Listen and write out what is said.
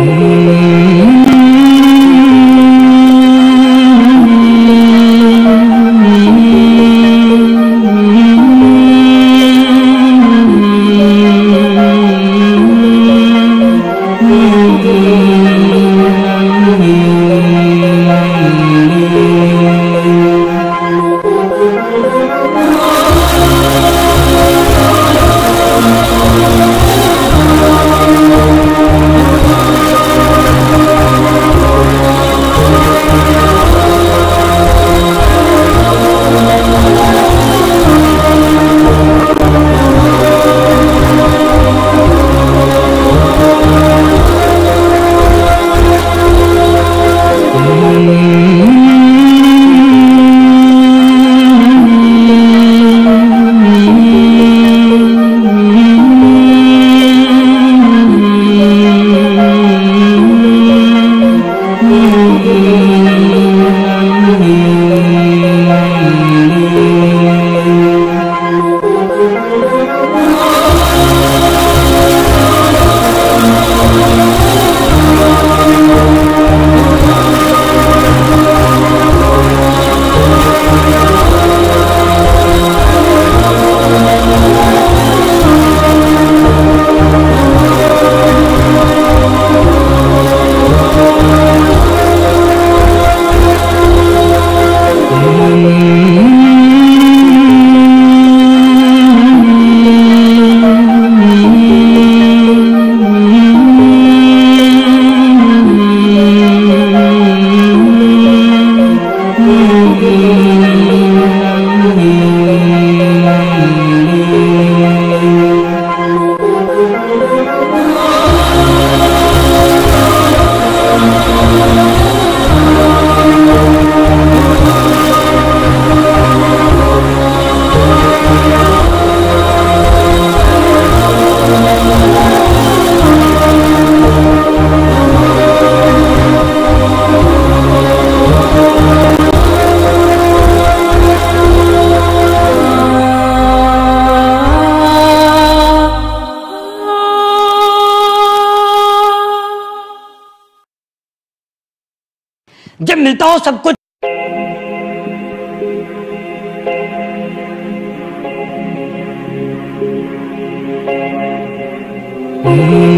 You. Lord. जब मिलता हो सब कुछ Mm-hmm.